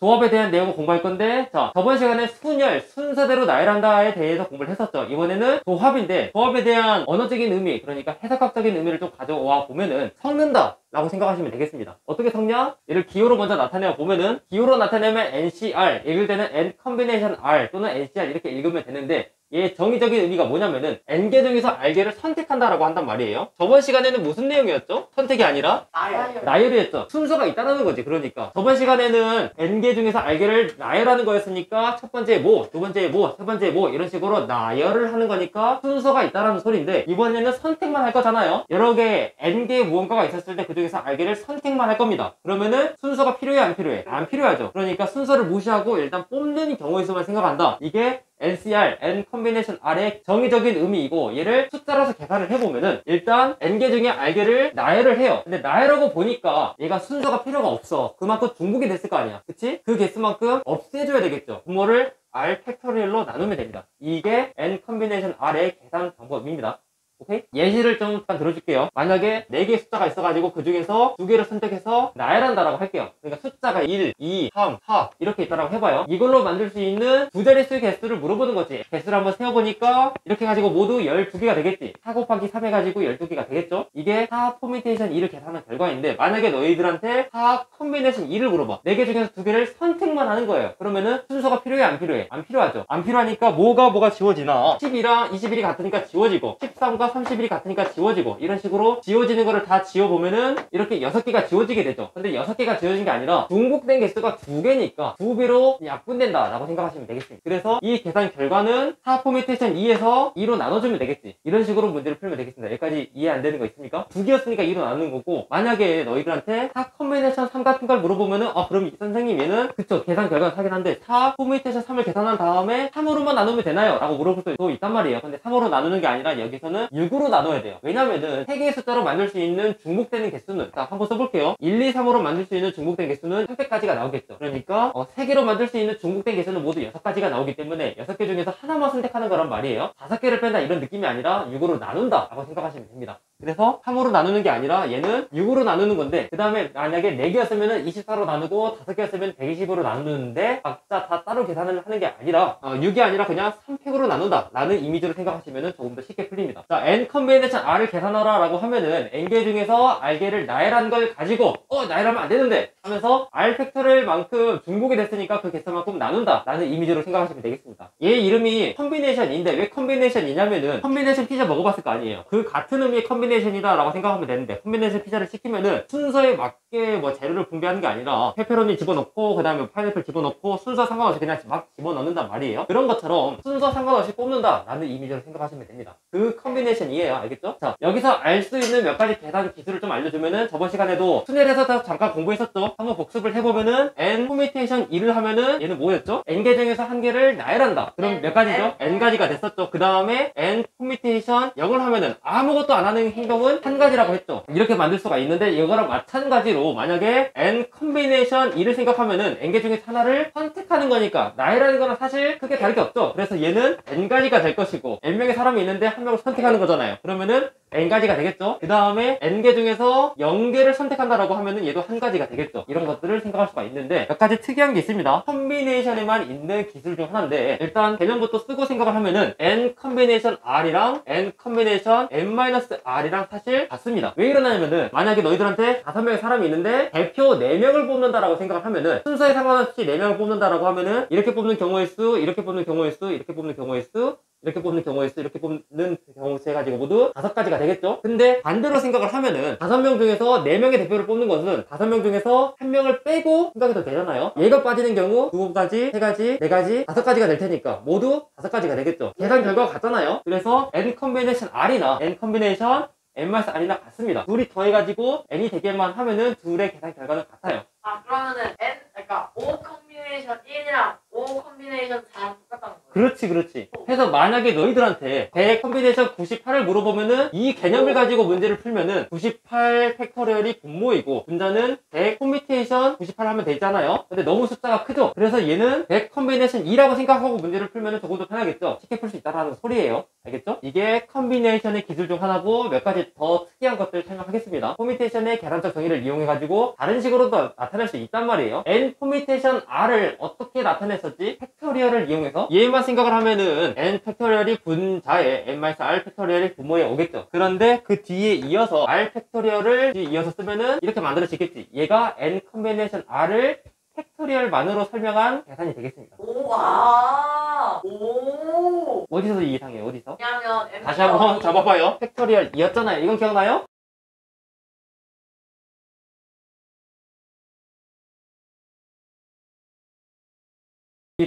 조합에 대한 내용을 공부할 건데 자 저번 시간에 순열, 순서대로 나열한다에 대해서 공부를 했었죠. 이번에는 조합인데 조합에 대한 언어적인 의미 그러니까 해석학적인 의미를 좀 가져와 보면은 섞는다 라고 생각하시면 되겠습니다. 어떻게 섞냐? 얘를 기호로 먼저 나타내어 보면은 기호로 나타내면 NCR 읽을 때는 N combination R 또는 NCR 이렇게 읽으면 되는데 얘 정의적인 의미가 뭐냐면은 N개 중에서 R개를 선택한다라고 한단 말이에요. 저번 시간에는 무슨 내용이었죠? 선택이 아니라 나열. 나열이었죠. 순서가 있다라는 거지. 그러니까 저번 시간에는 n개 중에서 알개를 나열하는 거였으니까 첫 번째 뭐, 두 번째 뭐, 세 번째 뭐 이런 식으로 나열을 하는 거니까 순서가 있다라는 소리인데 이번에는 선택만 할 거잖아요. 여러 개 n개 무언가가 있었을 때 그 중에서 R개를 선택만 할 겁니다. 그러면은 순서가 필요해 안 필요해? 안 필요하죠. 그러니까 순서를 무시하고 일단 뽑는 경우의 수만 생각한다. 이게 NCR, N combination R의 정의적인 의미이고 얘를 숫자로서 계산을 해보면은 일단 N개 중에 R개를 나열을 해요. 근데 나열하고 보니까 얘가 순서가 필요가 없어. 그만큼 중복이 됐을 거 아니야. 그치? 그 개수만큼 없애줘야 되겠죠. 부모를 R 팩토리얼로 나누면 됩니다. 이게 N combination R의 계산 방법입니다. 오케이? 예시를 좀 잠깐 들어줄게요. 만약에 4개의 숫자가 있어가지고 그 중에서 두 개를 선택해서 나열한다라고 할게요. 그러니까 숫자가 1, 2, 3, 4 이렇게 있다라고 해봐요. 이걸로 만들 수 있는 두 자릿수 개수를 물어보는 거지. 개수를 한번 세어보니까 이렇게 가지고 모두 12개가 되겠지. 4 곱하기 3 해가지고 12개가 되겠죠? 이게 4 permutation 2를 계산한 결과인데 만약에 너희들한테 4 combination 2를 물어봐. 4개 중에서 두 개를 선택만 하는 거예요. 그러면은 순서가 필요해 안 필요해? 안 필요하죠. 안 필요하니까 뭐가 뭐가 지워지나 12랑 21이 같으니까 지워지고 13과 31이 같으니까 지워지고 이런 식으로 지워지는 거를 다 지워보면은 이렇게 6개가 지워지게 되죠. 근데 6개가 지워진 게 아니라 중복된 개수가 2개니까 2배로 약분된다 라고 생각하시면 되겠습니다. 그래서 이 계산 결과는 4 permutation 2에서 2로 나눠주면 되겠지. 이런 식으로 문제를 풀면 되겠습니다. 여기까지 이해 안 되는 거 있습니까? 2개였으니까 2로 나누는 거고 만약에 너희들한테 4 combination 3 같은 걸 물어보면은 아 그럼 이 선생님 얘는 그쵸 계산 결과는 4긴 한데 4 permutation 3을 계산한 다음에 3으로만 나누면 되나요? 라고 물어볼 수도 있단 말이에요. 근데 3으로 나누는 게 아니라 여기서는 6으로 나눠야 돼요. 왜냐면은 3개의 숫자로 만들 수 있는 중복되는 개수는 자 한번 써볼게요. 1, 2, 3으로 만들 수 있는 중복된 개수는 300가지가 나오겠죠. 그러니까 어, 3개로 만들 수 있는 중복된 개수는 모두 6가지가 나오기 때문에 6개 중에서 하나만 선택하는 거란 말이에요. 5개를 뺀다 이런 느낌이 아니라 6으로 나눈다 라고 생각하시면 됩니다. 그래서 3으로 나누는 게 아니라 얘는 6으로 나누는 건데 그 다음에 만약에 4개였으면 24로 나누고 5개였으면 120으로 나누는데 각자 다 따로 계산을 하는 게 아니라 어, 6이 아니라 그냥 3fac으로 나눈다 라는 이미지로 생각하시면 조금 더 쉽게 풀립니다. 자 n combination r을 계산하라 라고 하면은 n개 중에서 r개를 나열한 걸 가지고 어 나열하면 안 되는데 하면서 r factorial 만큼 중복이 됐으니까 그 개수만큼 나눈다 라는 이미지로 생각하시면 되겠습니다. 얘 이름이 combination인데 왜 combination이냐면은 combination 피자 먹어봤을 거 아니에요. 그 같은 의미의 combination 이다 라고 생각하면 되는데 combination 피자를 시키면은 순서에 맞게 뭐 재료를 분배하는 게 아니라 페페로니 집어넣고 그 다음에 파인애플 집어넣고 순서 상관없이 그냥 막 집어넣는단 말이에요 그런 것처럼 순서 상관없이 뽑는다 라는 이미지로 생각하시면 됩니다 그 combination이에요 알겠죠? 자 여기서 알 수 있는 몇 가지 계산 기술을 좀 알려주면은 저번 시간에도 순열에서 잠깐 공부했었죠 한번 복습을 해보면은 n permutation 1을 하면은 얘는 뭐였죠? n개 중에서 한 개를 나열한다 그럼 몇 가지죠? N. n가지가 됐었죠 그 다음에 n permutation 0을 하면은 아무것도 안 하는 행동은 한 가지라고 했죠 이렇게 만들 수가 있는데 이거랑 마찬가지로 만약에 n combination 1을 생각하면은 n개 중에 하나를 선택하는 거니까 나열하는 거는 사실 크게 다를 게 없죠. 그래서 얘는 n가지가 될 것이고 n명의 사람이 있는데 한 명을 선택하는 거잖아요. 그러면은 n가지가 되겠죠? 그 다음에 n개 중에서 0개를 선택한다라고 하면은 얘도 한 가지가 되겠죠. 이런 것들을 생각할 수가 있는데 몇 가지 특이한 게 있습니다. combination에만 있는 기술 중 하나인데 일단 개념부터 쓰고 생각을 하면은 n combination r이랑 n combination n-r이랑 사실 같습니다. 왜 이러냐면은 만약에 너희들한테 다섯 명의 사람이 있는데 대표 4명을 뽑는다라고 생각을 하면은 순서에 상관없이 4명을 뽑는다라고 하면은 이렇게 뽑는 경우의 수 이렇게 뽑는 경우의 수 이렇게 뽑는 경우의 수 이렇게 뽑는 경우의 수, 이렇게 뽑는 경우 수 해가지고 모두 다섯 가지가 되겠죠? 근데 반대로 생각을 하면은 다섯 명 중에서 네 명의 대표를 뽑는 것은 다섯 명 중에서 한 명을 빼고 생각해도 되잖아요? 얘가 빠지는 경우 두 가지, 세 가지, 네 가지, 다섯 가지가 될 테니까 모두 다섯 가지가 되겠죠? 계산 결과가 같잖아요? 그래서 n combination r이나 n combination n-r이나 같습니다. 둘이 더해가지고 n이 되게만 하면은 둘의 계산 결과는 같아요. 아 그러면은 N 그러니까 5 combination 1이랑 5 combination 4랑 똑같다는 거예요. 그렇지, 그렇지. 해서 만약에 너희들한테 100 combination 98을 물어보면은 이 개념을 가지고 문제를 풀면은 98 factorial이 분모이고 분자는 100 combination 98 하면 되잖아요. 근데 너무 숫자가 크죠? 그래서 얘는 100 combination 2라고 생각하고 문제를 풀면은 더 편하겠죠? 쉽게 풀 수 있다라는 소리예요. 알겠죠? 이게 combination의 기술 중 하나고 몇 가지 더 특이한 것들을 설명하겠습니다. permutation의 계산적 정의를 이용해가지고 다른 식으로도 나타낼 수 있단 말이에요. n permutation r을 어떻게 나타냈었지? factorial을 이용해서 얘만 생각을 하면은 n 팩토리얼이 분자에 n-r 팩토리얼이 분모에 오겠죠. 그런데 그 뒤에 이어서 r 팩토리얼을 이어서 쓰면은 이렇게 만들어지겠지. 얘가 n combination r을 factorial만으로 설명한 계산이 되겠습니다. 오, 아, 오. 어디서 이상해요? 어디서? 왜냐면 M 다시 한번 잡아봐요. factorial이었잖아요. 이건 기억나요?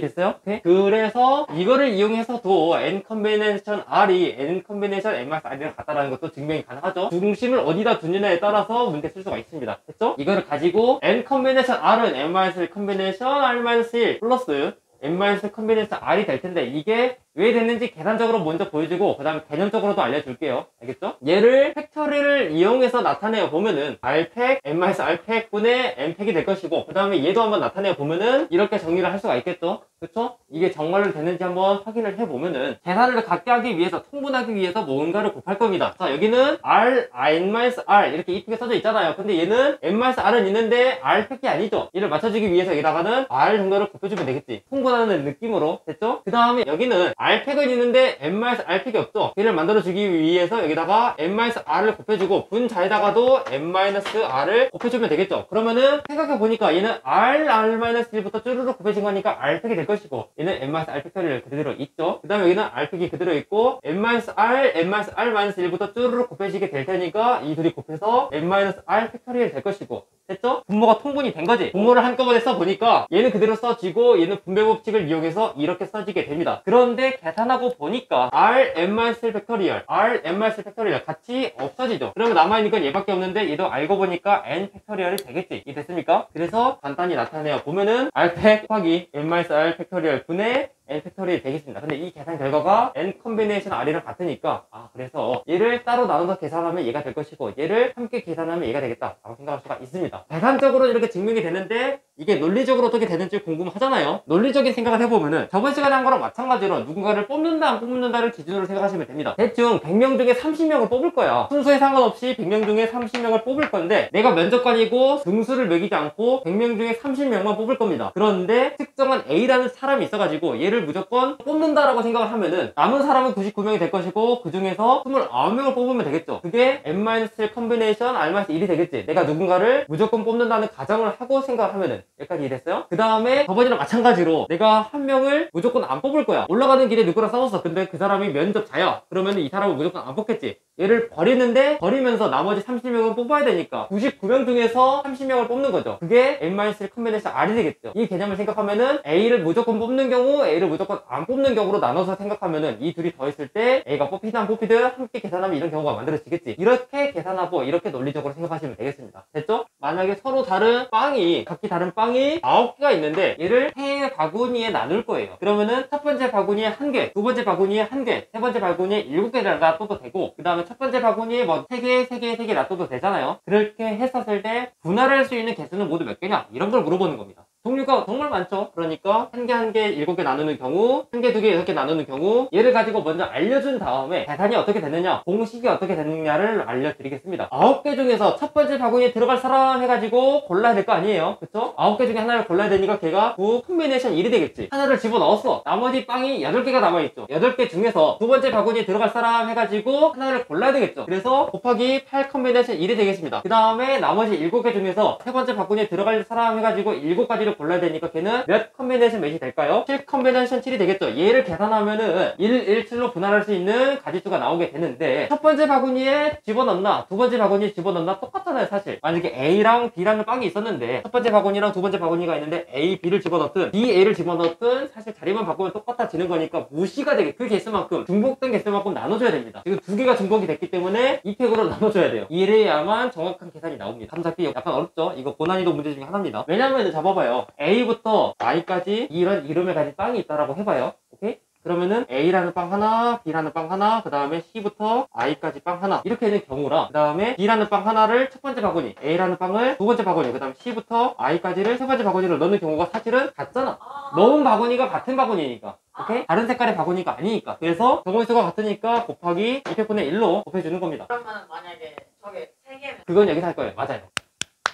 됐어요? 오케이. 그래서 이거를 이용해서도 n combination r이 n combination n-r이랑 같다라는 것도 증명이 가능하죠. 중심을 어디다 두느냐에 따라서 문제 쓸 수가 있습니다. 됐죠? 이거를 가지고 n combination r은 n-1 combination r-1 플러스 n-1 combination r이 될 텐데 이게 왜 됐는지 계산적으로 먼저 보여주고 그 다음에 개념적으로도 알려줄게요. 알겠죠? 얘를 factorial을 이용해서 나타내어 보면은 r팩, n-r팩 분의 n팩이 될 것이고 그 다음에 얘도 한번 나타내어 보면은 이렇게 정리를 할 수가 있겠죠? 그쵸? 이게 정말로 되는지 한번 확인을 해보면은 계산을 같게 하기 위해서 통분하기 위해서 뭔가를 곱할 겁니다. 자 여기는 r, n-r 이렇게 이쁘게 써져 있잖아요. 근데 얘는 n-r은 있는데 r팩이 아니죠? 얘를 맞춰주기 위해서 여기다가는 r 정도를 곱해주면 되겠지. 통분하는 느낌으로 됐죠? 그 다음에 여기는 R팩은 있는데 n-R팩이 없죠. 얘를 만들어주기 위해서 여기다가 n-R을 곱해주고 분자에다가도 n-R을 곱해주면 되겠죠. 그러면은 생각해보니까 얘는 R, R-1부터 쭈르륵 곱해진 거니까 R팩이 될 것이고 얘는 n-R factorial 그대로 있죠. 그 다음에 여기는 R팩이 그대로 있고 n-R, n-R-1부터 쭈르륵 곱해지게 될 테니까 이 둘이 곱해서 n-R factorial 될 것이고 됐죠? 분모가 통분이 된 거지. 분모를 한꺼번에 써보니까 얘는 그대로 써지고 얘는 분배 법칙을 이용해서 이렇게 써지게 됩니다. 그런데 계산하고 보니까 R, n-1 factorial, R, n-1 factorial 같이 없어지죠. 그러면 남아있는 건 얘밖에 없는데 얘도 알고 보니까 n 팩토리얼이 되겠지. 이해됐습니까? 그래서 간단히 나타내어 보면은 R팩 곱하기 n-R factorial 분의 n 팩토리얼이 되겠습니다. 근데 이 계산 결과가 n combination r이랑 같으니까 아 그래서 얘를 따로 나눠서 계산하면 얘가 될 것이고 얘를 함께 계산하면 얘가 되겠다 라고 생각할 수가 있습니다. 계산적으로 이렇게 증명이 되는데 이게 논리적으로 어떻게 되는지 궁금하잖아요. 논리적인 생각을 해보면은 저번 시간에 한 거랑 마찬가지로 누군가를 뽑는다 안 뽑는다를 기준으로 생각하시면 됩니다. 대충 100명 중에 30명을 뽑을 거야. 순서에 상관없이 100명 중에 30명을 뽑을 건데 내가 면접관이고 등수를 매기지 않고 100명 중에 30명만 뽑을 겁니다. 그런데 특정한 A라는 사람이 있어가지고 얘를 무조건 뽑는다라고 생각을 하면은 남은 사람은 99명이 될 것이고 그 중에서 29명을 뽑으면 되겠죠. 그게 n-1 combination r-1이 되겠지. 내가 누군가를 무조건 뽑는다는 가정을 하고 생각을 하면은 여기까지 이해됐어요? 그 다음에 저번이랑 마찬가지로 내가 한 명을 무조건 안 뽑을 거야. 올라가는 길에 누구랑 싸웠어. 근데 그 사람이 면접자야. 그러면 이 사람을 무조건 안 뽑겠지. 얘를 버리는데 버리면서 나머지 30명은 뽑아야 되니까 99명 중에서 30명을 뽑는 거죠. 그게 n-1 combination r이 되겠죠. 이 개념을 생각하면은 A를 무조건 뽑는 경우 A를 무조건 안 뽑는 경우로 나눠서 생각하면은 이 둘이 더 있을 때 A가 뽑히든 안 뽑히든 함께 계산하면 이런 경우가 만들어지겠지. 이렇게 계산하고 이렇게 논리적으로 생각하시면 되겠습니다. 됐죠? 만약에 서로 다른 빵이 각기 다른 빵이 9개가 있는데 얘를 세 바구니에 나눌 거예요. 그러면은 첫 번째 바구니에 한 개, 두 번째 바구니에 한 개, 세 번째 바구니에 7개를 놔둬도 되고 그 다음에 첫 번째 바구니에 뭐 3개, 3개, 3개 놔둬도 되잖아요. 그렇게 했었을 때 분할할 수 있는 개수는 모두 몇 개냐? 이런 걸 물어보는 겁니다. 종류가 정말 많죠. 그러니까 한 개 한 개 일곱 개 나누는 경우, 한 개 두 개 여섯 개 나누는 경우 얘를 가지고 먼저 알려준 다음에 계산이 어떻게 되느냐, 공식이 어떻게 되느냐를 알려드리겠습니다. 아홉 개 중에서 첫 번째 바구니에 들어갈 사람 해가지고 골라야 될 거 아니에요. 그쵸? 아홉 개 중에 하나를 골라야 되니까 걔가 9 콤비네이션 1이 되겠지. 하나를 집어넣었어. 나머지 빵이 여덟 개가 남아있죠. 여덟 개 중에서 두 번째 바구니에 들어갈 사람 해가지고 하나를 골라야 되겠죠. 그래서 곱하기 8 combination 1이 되겠습니다. 그 다음에 나머지 일곱 개 중에서 세 번째 바구니에 들어갈 사람 해가지고 일곱 가지를 골라야 되니까 걔는 몇 combination 몇이 될까요? 7 combination 7이 되겠죠. 얘를 계산하면은 1, 1, 7로 분할할 수 있는 가지수가 나오게 되는데 첫 번째 바구니에 집어넣나 두 번째 바구니에 집어넣나 똑같잖아요 사실. 만약에 A랑 B라는 빵이 있었는데 첫 번째 바구니랑 두 번째 바구니가 있는데 A, B를 집어넣든 B, A를 집어넣든 사실 자리만 바꾸면 똑같아지는 거니까 무시가 되게 그 개수만큼 중복된 개수만큼 나눠줘야 됩니다. 지금 두 개가 중복이 됐기 때문에 2 fac으로 나눠줘야 돼요. 이래야만 정확한 계산이 나옵니다. 감잡기 약간 어렵죠? 이거 고난이도 문제 중에 하나입니다. 왜냐면 잡아봐요. A부터 I까지 이런 이름을 가진 빵이 있다라고 해봐요. 오케이? 그러면은 A라는 빵 하나, B라는 빵 하나, 그 다음에 C부터 I까지 빵 하나 이렇게 되는 경우랑 그 다음에 B라는 빵 하나를 첫 번째 바구니, A라는 빵을 두 번째 바구니, 그 다음에 C부터 I까지를 세 번째 바구니로 넣는 경우가 사실은 같잖아. 아, 넣은 바구니가 같은 바구니니까 오케이? 다른 색깔의 바구니가 아니니까. 그래서 정원수가 같으니까 곱하기 200분의 1로 곱해주는 겁니다. 그러면 만약에 저게 세 개면 그건 여기서 할 거예요. 맞아요.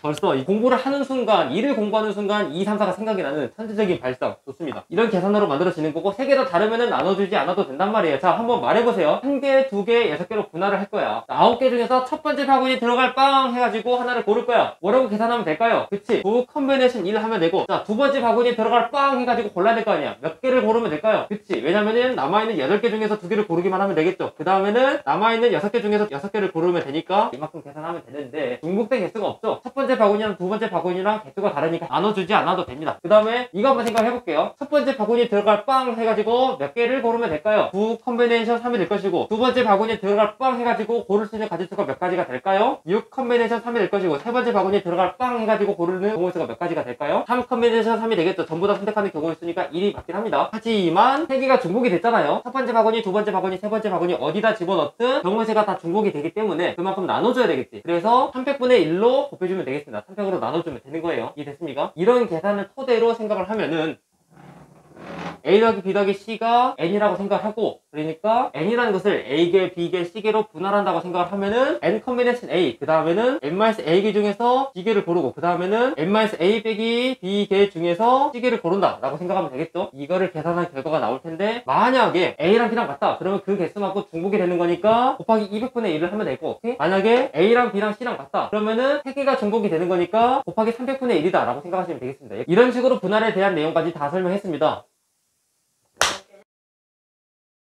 벌써 이 공부를 하는 순간, 일을 공부하는 순간 2, 3, 4가 생각이 나는 천재적인 발상. 좋습니다. 이런 계산으로 만들어지는 거고, 세 개 다 다르면은 나눠주지 않아도 된단 말이에요. 자, 한번 말해보세요. 한 개, 두 개, 여섯 개로 분할을 할 거야. 아홉 개 중에서 첫 번째 바구니 들어갈 빵 해가지고 하나를 고를 거야. 뭐라고 계산하면 될까요? 그치? 두 combination 1을 하면 되고, 자, 두 번째 바구니 들어갈 빵 해가지고 골라야 될거 아니야. 몇 개를 고르면 될까요? 그치? 왜냐면은 남아있는 여덟 개 중에서 두 개를 고르기만 하면 되겠죠. 그 다음에는 남아있는 여섯 개 중에서 여섯 개를 고르면 되니까 이만큼 계산하면 되는데 중복된 개수가 없죠. 첫 번째 바구니랑 두 번째 바구니랑 개수가 다르니까 나눠주지 않아도 됩니다. 그 다음에 이거 한번 생각해 볼게요. 첫 번째 바구니 들어갈 빵 해가지고 몇 개를 고르면 될까요? 두 컨비네이션 3이 될 것이고 두 번째 바구니 들어갈 빵 해가지고 고를 수 있는 가지수가 몇 가지가 될까요? 6 combination 3이 될 것이고 세 번째 바구니 들어갈 빵 해가지고 고르는 경우수가 몇 가지가 될까요? 3 combination 3이 되겠죠. 전부 다 선택하는 경우수니까 1이 맞긴 합니다. 하지만 세 개가 중복이 됐잖아요. 첫 번째 바구니, 두 번째 바구니, 세 번째 바구니 어디다 집어넣든 경우수가 다 중복이 되기 때문에 그만큼 나눠줘야 되겠지. 그래서 3 fac분의 1로 곱해주면 되겠습 니다. 3 fac으로 나눠주면 되는 거예요. 이해됐습니까? 이런 계산을 토대로 생각을 하면은 A 더하기 B 더하기 C가 N이라고 생각하고 그러니까 N이라는 것을 A개, B개, C개로 분할한다고 생각을 하면은 N combination A 그 다음에는 N-A개 중에서 B개를 고르고 그 다음에는 N-A 빼기 B개 중에서 C개를 고른다 라고 생각하면 되겠죠? 이거를 계산한 결과가 나올 텐데 만약에 A랑 B랑 같다. 그러면 그 개수만큼 중복이 되는 거니까 곱하기 2 fac분의 1을 하면 되고 오케이? 만약에 A랑 B랑 C랑 같다. 그러면은 3개가 중복이 되는 거니까 곱하기 3 fac분의 1이다 라고 생각하시면 되겠습니다. 이런 식으로 분할에 대한 내용까지 다 설명했습니다